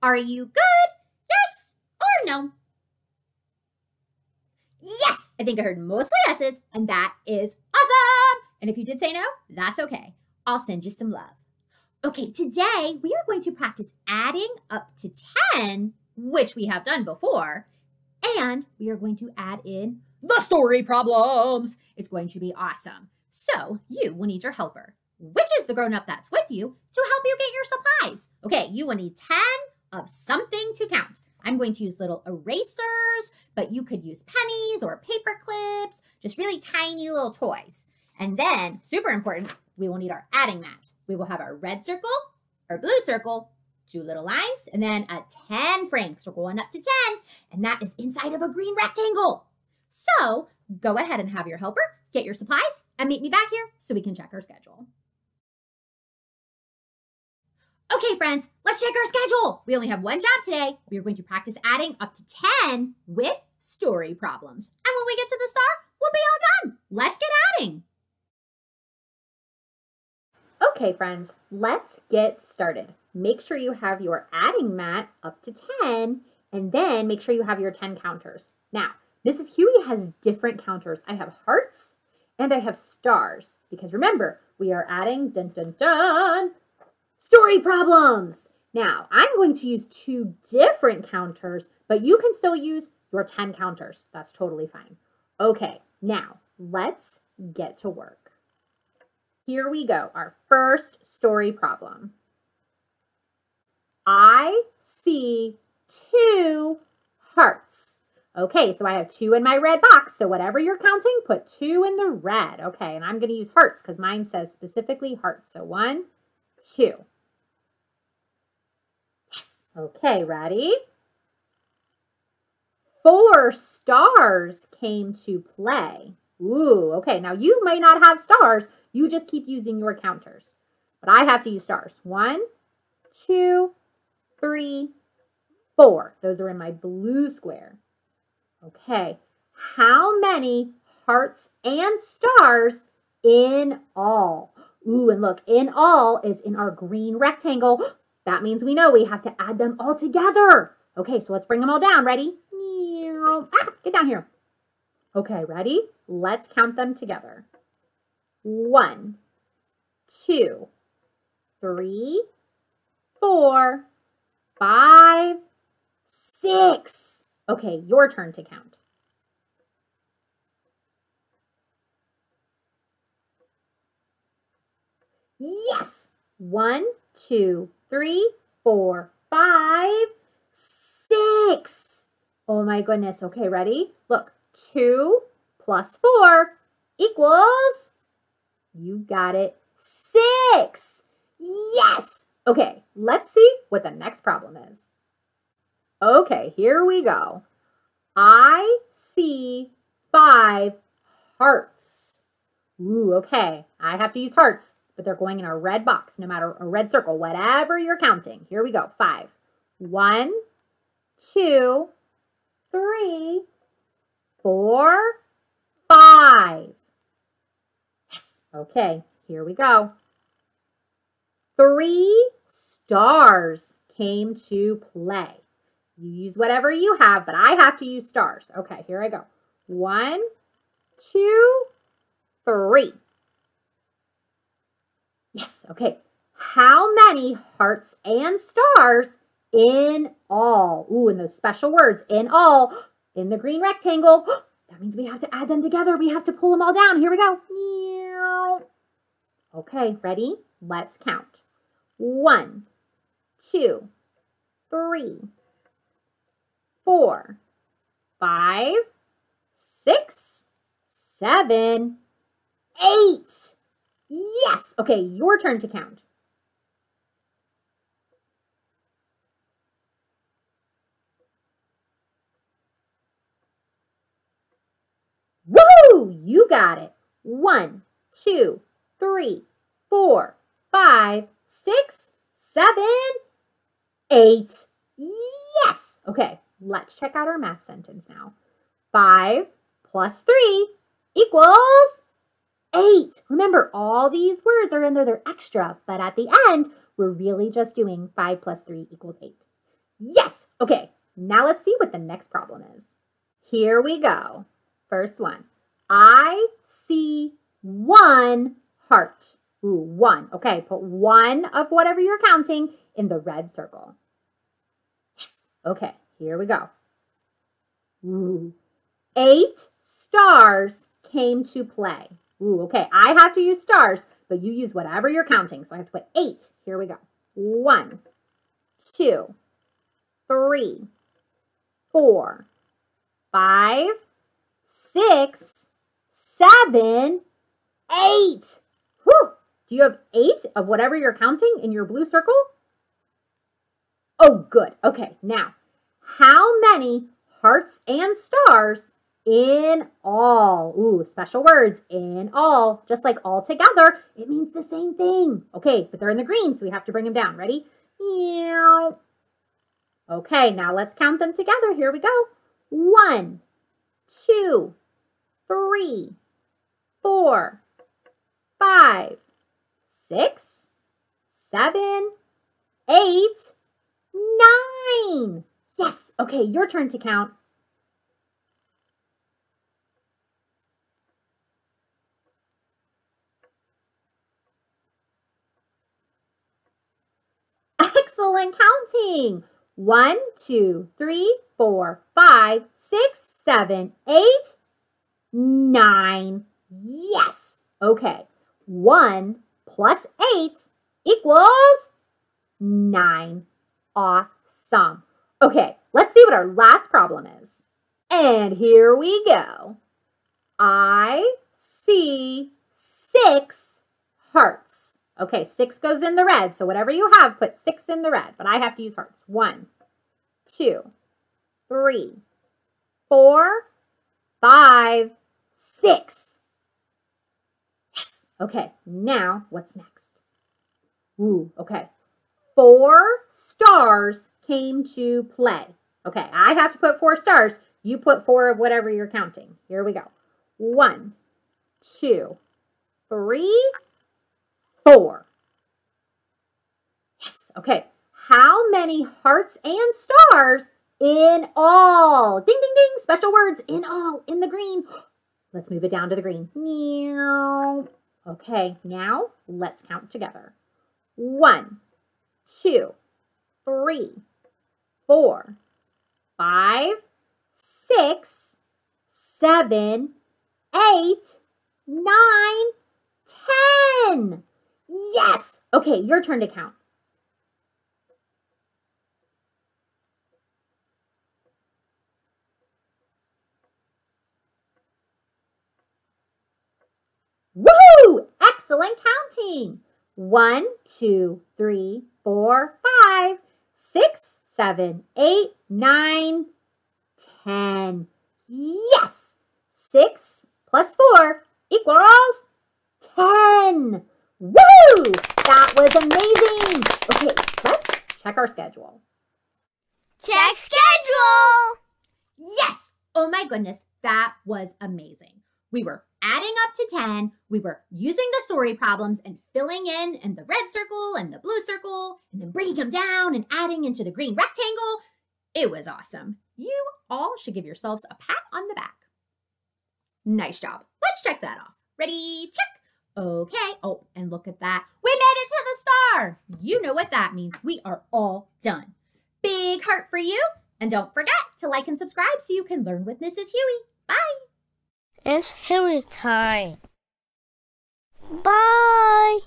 Are you good? Yes or no? Yes, I think I heard mostly yeses, and that is awesome. And if you did say no, that's okay. I'll send you some love. Okay, today we are going to practice adding up to 10, which we have done before, and we are going to add in the story problems. It's going to be awesome. So you will need your helper, which is the grown up that's with you, to help you get your supplies. Okay, you will need 10 of something to count. I'm going to use little erasers, but you could use pennies or paper clips, just really tiny little toys. And then, super important, we will need our adding mat. We will have our red circle, our blue circle, two little lines, and then a 10 frame. So we're going up to 10, and that is inside of a green rectangle. So go ahead and have your helper, get your supplies, and meet me back here so we can check our schedule. Okay, friends, let's check our schedule. We only have one job today. We are going to practice adding up to 10 with story problems. And when we get to the star, we'll be all done. Let's get adding. Okay, friends, let's get started. Make sure you have your adding mat up to 10, and then make sure you have your 10 counters. Now, Mrs. Huey has different counters. I have hearts and I have stars because remember, we are adding dun dun dun story problems. Now, I'm going to use two different counters, but you can still use your 10 counters. That's totally fine. Okay, now let's get to work. Here we go, our first story problem. I see two hearts. Okay, so I have two in my red box. So whatever you're counting, put two in the red. Okay, and I'm going to use hearts because mine says specifically hearts. So one, two. Yes. Okay, ready? Four stars came to play. Ooh, okay. Now you may not have stars. You just keep using your counters. But I have to use stars. One, two, three, four. Those are in my blue square. Okay, how many hearts and stars in all? Ooh, and look, in all is in our green rectangle. That means we know we have to add them all together. Okay, so let's bring them all down. Ready? Ah, get down here. Okay, ready? Let's count them together. One, two, three, four, five, six. Okay, your turn to count. Yes! One, two, three, four, five, six. Oh my goodness. Okay, ready? Look, two plus four equals, you got it, six. Yes! Okay, let's see what the next problem is. Okay, here we go. I see five hearts. Ooh, okay. I have to use hearts, but they're going in a red box, no matter a red circle, whatever you're counting. Here we go. Five. One, two, three, four, five. Yes. Okay, here we go. Three stars came to play. You use whatever you have, but I have to use stars. Okay, here I go. One, two, three. Yes, okay. How many hearts and stars in all? Ooh, and those special words, in all, in the green rectangle. That means we have to add them together. We have to pull them all down. Here we go. Okay, ready? Let's count. One, two, three, four, five, six, seven, eight. Yes. Okay, your turn to count. Woo! You got it. One, two, three, four, five, six, seven, eight. Yes. Okay, Let's check out our math sentence now. 5 plus 3 equals 8. Remember, all these words are in there, they're extra, but at the end, we're really just doing 5 plus 3 equals 8. Yes. Okay, now let's see what the next problem is. Here we go. First one. I see one heart. Ooh, one. Okay, put one of whatever you're counting in the red circle. Yes. Okay, here we go. Ooh. Eight stars came to play. Ooh, okay. I have to use stars, but you use whatever you're counting. So I have to put eight. Here we go. One, two, three, four, five, six, seven, eight. Whew. Do you have eight of whatever you're counting in your blue circle? Oh, good. Okay, now, how many hearts and stars in all. Ooh, special words, in all. Just like all together, it means the same thing. Okay, but they're in the green, so we have to bring them down. Ready? Meow. Okay, now let's count them together. Here we go. One, two, three, four, five, six, seven, eight, nine. Yes. Okay, your turn to count. Excellent counting. One, two, three, four, five, six, seven, eight, nine. Yes. Okay. One plus eight equals nine. Awesome. Okay, let's see what our last problem is. And here we go. I see six hearts. Okay, six goes in the red. So whatever you have, put six in the red. But I have to use hearts. One, two, three, four, five, six. Yes. Okay, now what's next? Ooh, okay. Four stars came to play. Okay, I have to put four stars. You put four of whatever you're counting. Here we go. One, two, three, four. Yes, okay. How many hearts and stars in all? Ding, ding, ding. Special words in all, in the green. Let's move it down to the green. Meow. Okay, now let's count together. One, two, three, four, five, six, seven, eight, nine, ten. Yes. Okay, your turn to count. Woohoo! Excellent counting. One, two, three, four, five, six, seven, eight, nine, ten. Yes! Six plus four equals ten. Woo! That was amazing. Okay, let's check our schedule. Check schedule! Yes! Oh my goodness, that was amazing. We were adding up to 10. We were using the story problems and filling in in the red circle and the blue circle and then bringing them down and adding into the green rectangle. It was awesome. You all should give yourselves a pat on the back. Nice job. Let's check that off. Ready? Check. Okay. Oh, and look at that. We made it to the star. You know what that means. We are all done. Big heart for you. And don't forget to like and subscribe so you can learn with Mrs. Huey. Bye. It's Huey time. Bye!